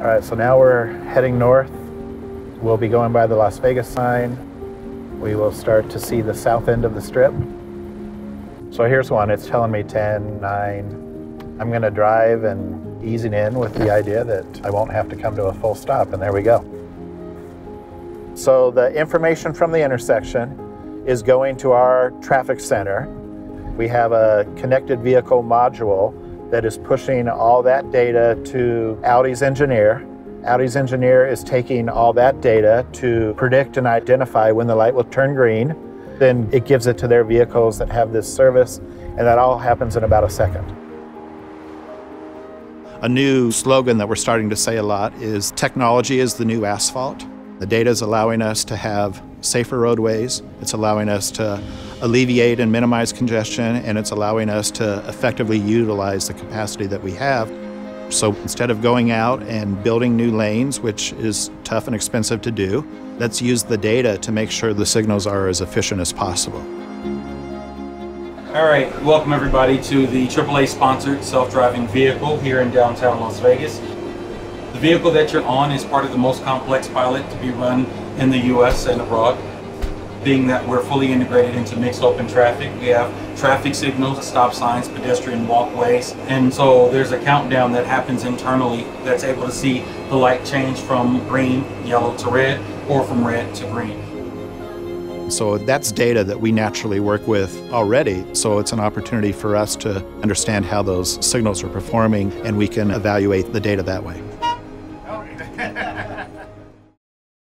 All right, so now we're heading north. We'll be going by the Las Vegas sign. We will start to see the south end of the strip. So here's one. It's telling me 10, 9. I'm going to drive and easing in with the idea that I won't have to come to a full stop, and there we go. So the information from the intersection is going to our traffic center. We have a connected vehicle module that is pushing all that data to Audi's engineer. Audi's engineer is taking all that data to predict and identify when the light will turn green. Then it gives it to their vehicles that have this service, and that all happens in about a second. A new slogan that we're starting to say a lot is technology is the new asphalt. The data is allowing us to have safer roadways, it's allowing us to alleviate and minimize congestion, and it's allowing us to effectively utilize the capacity that we have. So instead of going out and building new lanes, which is tough and expensive to do, let's use the data to make sure the signals are as efficient as possible. All right, welcome everybody to the AAA sponsored self-driving vehicle here in downtown Las Vegas. The vehicle that you're on is part of the most complex pilot to be run in the US and abroad. Being that we're fully integrated into mixed open traffic, we have traffic signals, stop signs, pedestrian walkways, and so there's a countdown that happens internally that's able to see the light change from green, yellow to red, or from red to green. So that's data that we naturally work with already. So it's an opportunity for us to understand how those signals are performing and we can evaluate the data that way.